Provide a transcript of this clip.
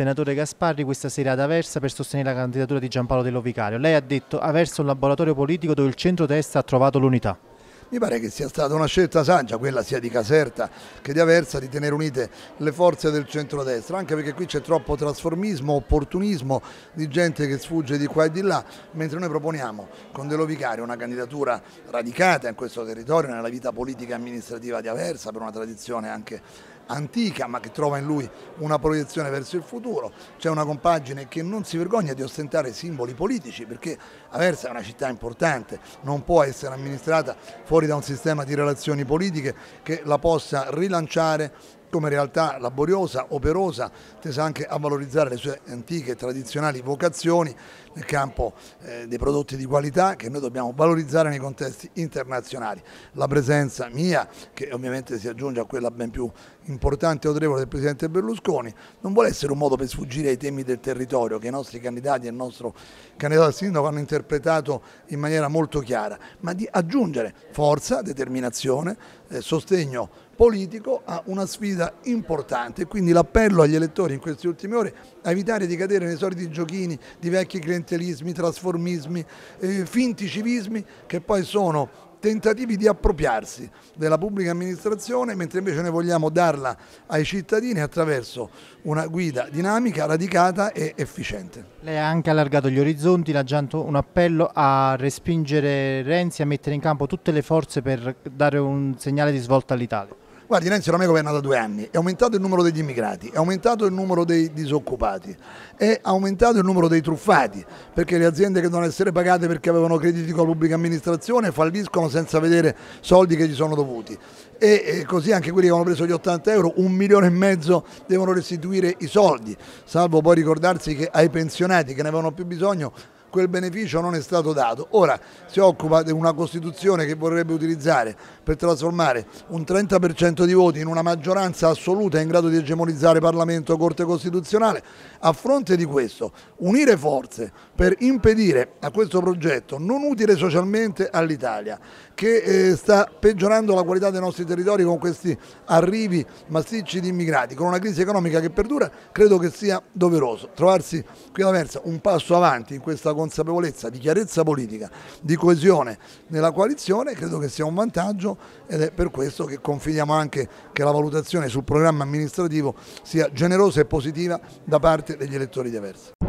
senatore Gasparri questa sera ad Aversa per sostenere la candidatura di Giampaolo Dello Vicario. Lei ha detto Aversa è un laboratorio politico dove il centro-destra ha trovato l'unità. Mi pare che sia stata una scelta saggia, quella sia di Caserta che di Aversa, di tenere unite le forze del centrodestra, anche perché qui c'è troppo trasformismo, opportunismo di gente che sfugge di qua e di là, mentre noi proponiamo con Delo Vicario una candidatura radicata in questo territorio, nella vita politica e amministrativa di Aversa, per una tradizione anche antica ma che trova in lui una proiezione verso il futuro. C'è una compagine che non si vergogna di ostentare simboli politici perché Aversa è una città importante, non può essere amministrata fuori da un sistema di relazioni politiche che la possa rilanciare come realtà laboriosa, operosa, tesa anche a valorizzare le sue antiche e tradizionali vocazioni nel campo eh, dei prodotti di qualità che noi dobbiamo valorizzare nei contesti internazionali. La presenza mia, che ovviamente si aggiunge a quella ben più importante e autorevole del Presidente Berlusconi, non vuole essere un modo per sfuggire ai temi del territorio che i nostri candidati e il nostro candidato al sindaco hanno interpretato in maniera molto chiara, ma di aggiungere forza, determinazione, eh, sostegno politico a una sfida importante. Quindi l'appello agli elettori in queste ultime ore a evitare di cadere nei soliti giochini di vecchi clientelismi, trasformismi, eh, finti civismi che poi sono tentativi di appropriarsi della pubblica amministrazione mentre invece noi vogliamo darla ai cittadini attraverso una guida dinamica, radicata e efficiente. Lei ha anche allargato gli orizzonti, lanciando un appello a respingere Renzi, a mettere in campo tutte le forze per dare un segnale di svolta all'Italia. Guardi, Renzi ormai governa da due anni, è aumentato il numero degli immigrati, è aumentato il numero dei disoccupati, è aumentato il numero dei truffati, perché le aziende che devono essere pagate perché avevano crediti con la pubblica amministrazione falliscono senza vedere soldi che gli sono dovuti. E, così anche quelli che hanno preso gli 80 euro, un milione e mezzo devono restituire i soldi, salvo poi ricordarsi che ai pensionati che ne avevano più bisogno quel beneficio non è stato dato. Ora si occupa di una Costituzione che vorrebbe utilizzare per trasformare un 30% di voti in una maggioranza assoluta in grado di egemonizzare Parlamento e Corte Costituzionale. A fronte di questo, unire forze per impedire a questo progetto non utile socialmente all'Italia, che eh, sta peggiorando la qualità dei nostri territori con questi arrivi massicci di immigrati, con una crisi economica che perdura, credo che sia doveroso trovarsi qui alla Versa un passo avanti in questa consapevolezza di chiarezza politica, di coesione nella coalizione, credo che sia un vantaggio ed è per questo che confidiamo anche che la valutazione sul programma amministrativo sia generosa e positiva da parte degli elettori di Aversa.